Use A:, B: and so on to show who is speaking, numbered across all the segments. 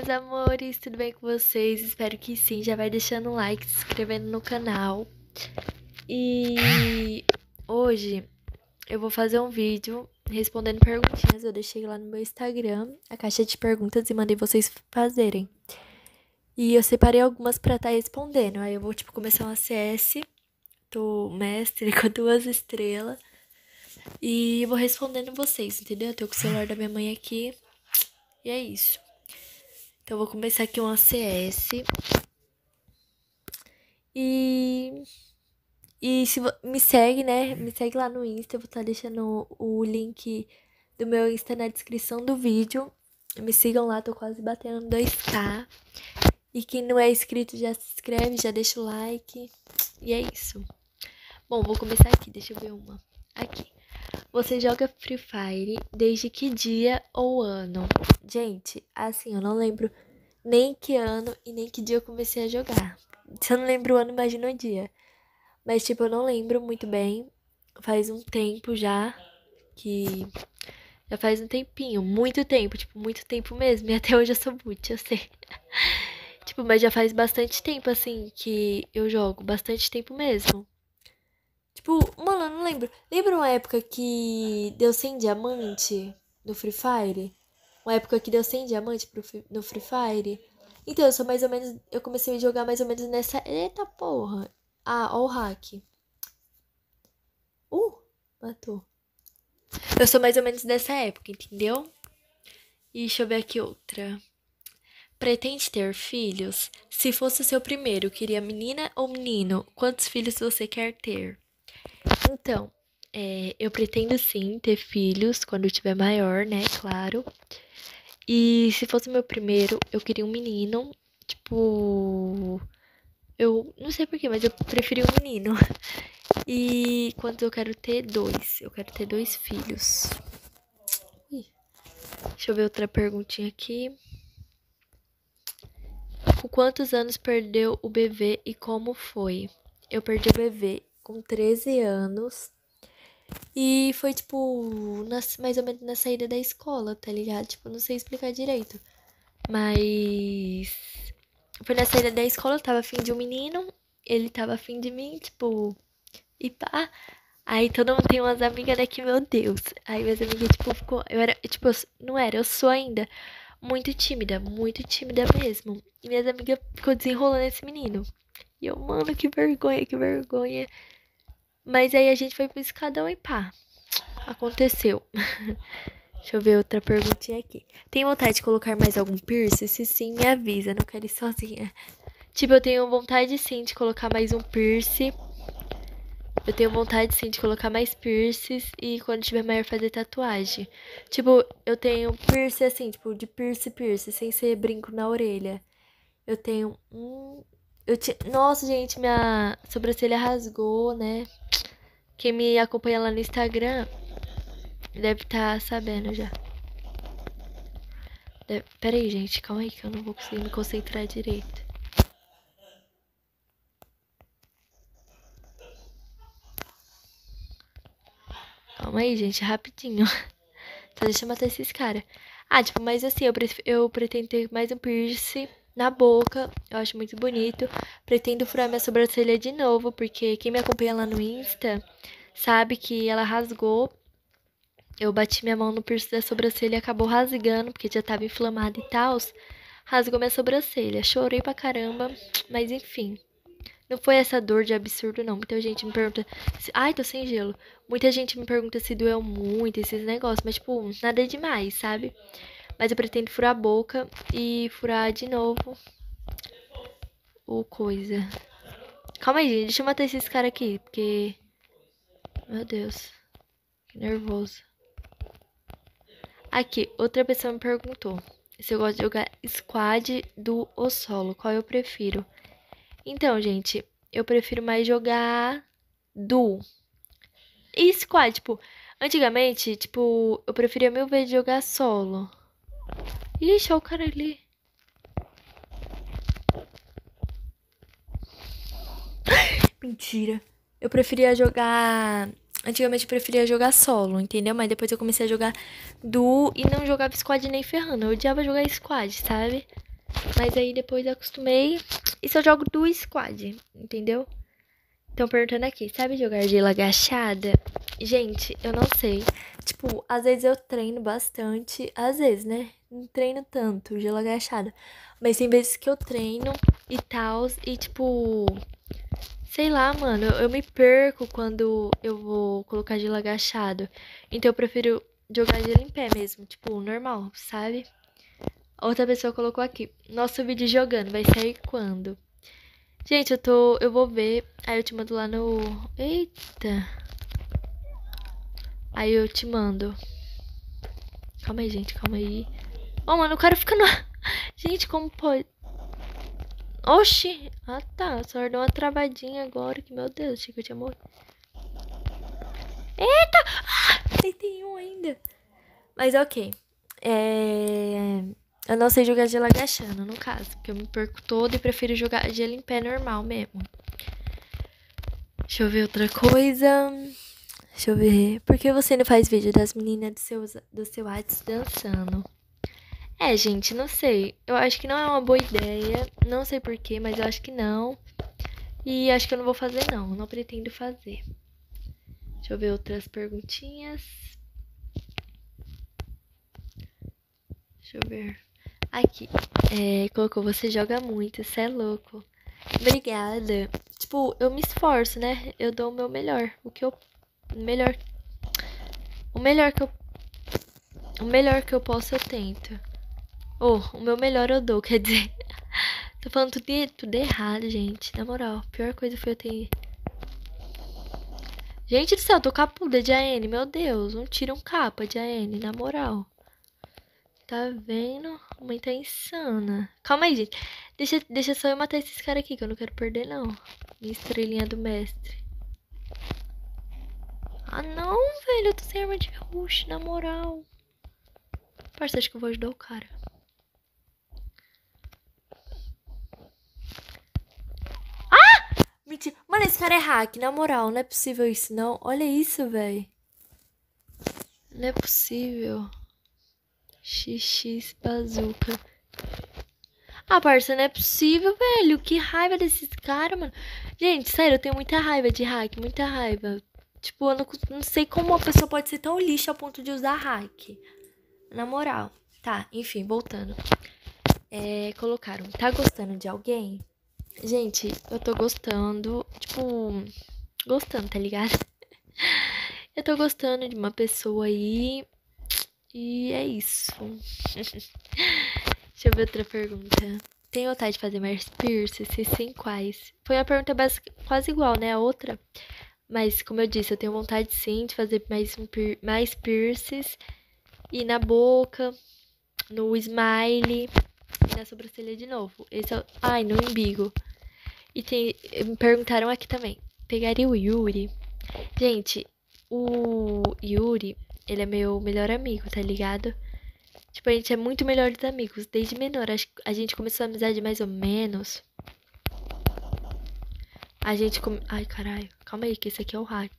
A: Meus amores, tudo bem com vocês? Espero que sim. Já vai deixando um like, se inscrevendo no canal. E hoje eu vou fazer um vídeo respondendo perguntinhas. Eu deixei lá no meu Instagram a caixa de perguntas e mandei vocês fazerem. E eu separei algumas pra estar tá respondendo. Aí eu vou, tipo, começar um ACS. Tô mestre com duas estrelas. E vou respondendo vocês, entendeu? Eu tô com o celular da minha mãe aqui. E é isso. Então, vou começar aqui um ACS. E. E se me segue, né? Me segue lá no Insta. Eu vou estar tá deixando o link do meu Insta na descrição do vídeo. Me sigam lá, tô quase batendo 2k. E quem não é inscrito já se inscreve, já deixa o like. E é isso. Bom, vou começar aqui, deixa eu ver uma. Aqui. Você joga Free Fire desde que dia ou ano? Gente, assim, eu não lembro nem que ano e nem que dia eu comecei a jogar. Se eu não lembro o ano, imagina o dia. Mas, tipo, eu não lembro muito bem. Faz um tempo já que. Já faz um tempinho, muito tempo, tipo, muito tempo mesmo. E até hoje eu sou boot, eu sei. tipo, mas já faz bastante tempo, assim, que eu jogo. Bastante tempo mesmo. Tipo, mano, eu não lembro. Lembra uma época que deu 100 diamante no Free Fire? Uma época que deu 100 diamante pro, no Free Fire? Então, eu sou mais ou menos. Eu comecei a jogar mais ou menos nessa. Eita porra! Ah, ó o hack. Uh! Matou. Eu sou mais ou menos dessa época, entendeu? E deixa eu ver aqui outra. Pretende ter filhos? Se fosse o seu primeiro, queria menina ou menino? Quantos filhos você quer ter? Então, é, eu pretendo sim ter filhos quando eu tiver maior, né? Claro. E se fosse meu primeiro, eu queria um menino. Tipo. Eu não sei porquê, mas eu preferi um menino. E quando eu quero ter dois? Eu quero ter dois filhos. Deixa eu ver outra perguntinha aqui. Com quantos anos perdeu o bebê e como foi? Eu perdi o bebê com 13 anos. E foi, tipo, na, mais ou menos na saída da escola, tá ligado? Tipo, não sei explicar direito. Mas. Foi na saída da escola, eu tava afim de um menino, ele tava afim de mim, tipo. E pá. Aí todo mundo tem umas amigas daqui, meu Deus. Aí minhas amigas, tipo, ficou. Eu era, tipo, não era, eu sou ainda muito tímida, muito tímida mesmo. E minhas amigas ficou desenrolando esse menino. E eu, mano, que vergonha, que vergonha. Mas aí a gente foi pro escadão e pá. Aconteceu. Deixa eu ver outra perguntinha aqui. Tem vontade de colocar mais algum piercing? Se sim, me avisa. Não quero ir sozinha. Tipo, eu tenho vontade sim de colocar mais um piercing. Eu tenho vontade sim de colocar mais piercings e quando tiver maior fazer tatuagem. Tipo, eu tenho piercing assim, tipo, de piercing, piercing, sem ser brinco na orelha. Eu tenho um. Eu tinha. Nossa, gente, minha sobrancelha rasgou, né? Quem me acompanha lá no Instagram deve estar tá sabendo já. Deve... Pera aí, gente. Calma aí que eu não vou conseguir me concentrar direito. Calma aí, gente. Rapidinho. Só deixa eu matar esses caras. Ah, tipo, mas assim, eu, pre eu pretendo ter mais um piercing na boca. Eu acho muito bonito. Pretendo furar minha sobrancelha de novo, porque quem me acompanha lá no Insta sabe que ela rasgou. Eu bati minha mão no piercing da sobrancelha e acabou rasgando, porque já tava inflamada e tal. Rasgou minha sobrancelha. Chorei pra caramba, mas enfim. Não foi essa dor de absurdo, não. Muita gente me pergunta. Se... Ai, tô sem gelo. Muita gente me pergunta se doeu muito esses negócios. Mas, tipo, nada demais, sabe? Mas eu pretendo furar a boca e furar de novo o coisa. Calma aí, gente. Deixa eu matar esses caras aqui, porque... Meu Deus. Que nervoso. Aqui, outra pessoa me perguntou se eu gosto de jogar squad do ou solo. Qual eu prefiro? Então, gente, eu prefiro mais jogar do. E squad, tipo, antigamente, tipo, eu preferia mil vezes jogar solo. Ixi, olha o cara ali. Mentira. Eu preferia jogar. Antigamente eu preferia jogar solo, entendeu? Mas depois eu comecei a jogar duo e não jogava squad nem ferrando. Eu odiava jogar squad, sabe? Mas aí depois eu acostumei. E só jogo do squad, entendeu? Estão perguntando aqui, sabe jogar gelo agachada? Gente, eu não sei. Tipo, às vezes eu treino bastante. Às vezes, né? Não treino tanto, gelo agachada. Mas tem vezes que eu treino e tal. E tipo. Sei lá, mano. Eu, eu me perco quando eu vou colocar gelo agachado. Então eu prefiro jogar gelo em pé mesmo. Tipo, normal, sabe? Outra pessoa colocou aqui. Nosso vídeo jogando vai sair quando? Gente, eu tô. Eu vou ver. Aí eu te mando lá no. Eita. Aí eu te mando. Calma aí, gente, calma aí. Oh, mano, o cara fica no. Gente, como pode. Oxi! Ah, tá. Só deu uma travadinha agora. Que meu Deus, achei que eu tinha morrido. Eita! Ah, tem um ainda. Mas ok. É. Eu não sei jogar gelo agachando, no caso. Porque eu me perco todo e prefiro jogar gelo em pé normal mesmo. Deixa eu ver outra coisa. Deixa eu ver. Por que você não faz vídeo das meninas do seu, do seu WhatsApp dançando? É, gente, não sei. Eu acho que não é uma boa ideia. Não sei porquê, mas eu acho que não. E acho que eu não vou fazer, não. Não pretendo fazer. Deixa eu ver outras perguntinhas. Deixa eu ver. Aqui. É, colocou, você joga muito, você é louco. Obrigada. Tipo, eu me esforço, né? Eu dou o meu melhor. O que eu. Melhor. O melhor que eu. O melhor que eu posso, eu tento. Oh, o meu melhor eu dou, quer dizer. Tô falando tudo, tudo errado, gente. Na moral, pior coisa foi eu ter. Gente do céu, tô capuda de AN. Meu Deus, não tira um capa de AN, na moral. Tá vendo? A mãe tá insana. Calma aí, gente. Deixa, deixa só eu matar esses caras aqui, que eu não quero perder, não. Minha estrelinha do mestre. Ah, não, velho. Eu tô sem arma de rush, na moral. Parça, acho que eu vou ajudar o cara. Ah! Mentira. Mano, esse cara é hack, na moral. Não é possível isso, não. Olha isso, velho. Não é possível. XX Bazooka. Ah, parça, não é possível, velho. Que raiva desses caras, mano. Gente, sério, eu tenho muita raiva de hack, muita raiva. Tipo, eu não, não sei como uma pessoa pode ser tão lixo a ponto de usar hack. Na moral. Tá, enfim, voltando. É, colocaram, tá gostando de alguém? Gente, eu tô gostando, tipo, gostando, tá ligado? Eu tô gostando de uma pessoa aí e é isso. Deixa eu ver outra pergunta. Tem vontade de fazer mais piercing? Se sim, quais? Foi uma pergunta quase igual, né? A outra. Mas, como eu disse, eu tenho vontade sim de fazer mais, um, mais piercings. E na boca, no smile e na sobrancelha de novo. Esse é o... Ai, no umbigo. E tem... me perguntaram aqui também. Pegaria o Yuri? Gente, o Yuri, ele é meu melhor amigo, tá ligado? Tipo, a gente é muito melhores amigos desde menor. Acho que a gente começou a amizade mais ou menos. A gente come... Ai, caralho. Calma aí, que esse aqui é o hack.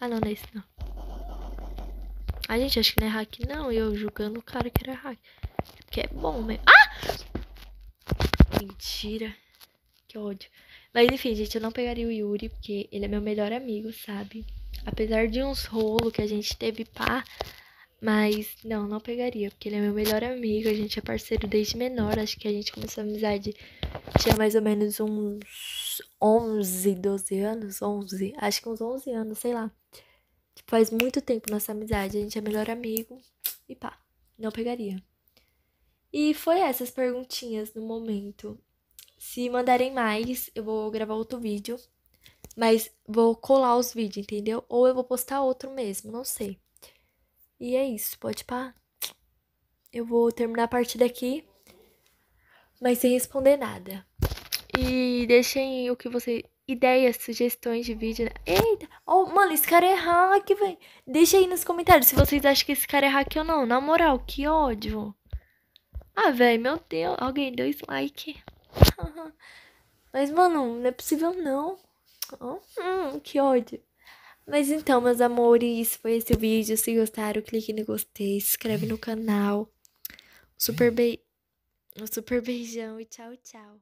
A: Ah, não, não é esse não. A gente, acho que não é hack não. Eu julgando o cara que era hack. Porque é bom mesmo. Ah! Mentira. Que ódio. Mas enfim, gente, eu não pegaria o Yuri, porque ele é meu melhor amigo, sabe? Apesar de uns rolos que a gente teve pá. Mas não, não pegaria, porque ele é meu melhor amigo, a gente é parceiro desde menor, acho que a gente começou a amizade tinha mais ou menos uns 11, 12 anos, 11, acho que uns 11 anos, sei lá. Tipo, faz muito tempo nossa amizade, a gente é melhor amigo e pá, não pegaria. E foi essas perguntinhas no momento. Se mandarem mais, eu vou gravar outro vídeo mas vou colar os vídeos, entendeu? Ou eu vou postar outro mesmo, não sei. E é isso, pode pá. Eu vou terminar a partida aqui, mas sem responder nada. E deixem o que você. Ideias, sugestões de vídeo. Né? Eita! Oh, mano, esse cara é hack, velho. Deixa aí nos comentários se vocês acham que esse cara é hack ou não. Na moral, que ódio. Ah, velho, meu Deus. Alguém deu like. Mas, mano, não é possível não. Oh, hum, que ódio. Mas então, meus amores, foi esse o vídeo. Se gostaram, clique no gostei, se inscreve no canal. Super bem. Um super beijão e tchau, tchau.